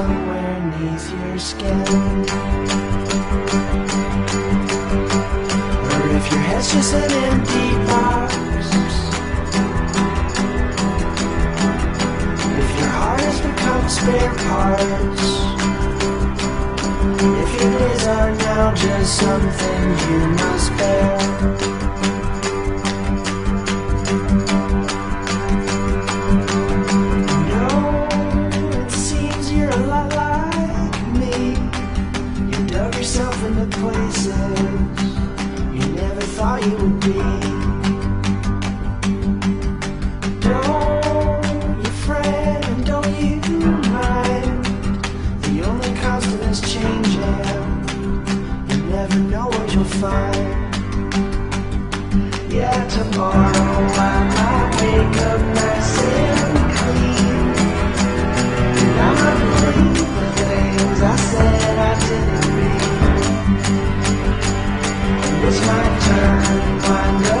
somewhere neath your skin. Or if your head's just an empty box. If your heart has become spare parts. If your days are now just something you must bear. Yourself into places you never thought you would be. Don't you fret and don't you mind. The only constant is changing. You never know what you'll find. Yeah, tomorrow I might wake up it's my turn